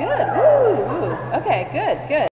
good. Woo, woo. Okay, good, good.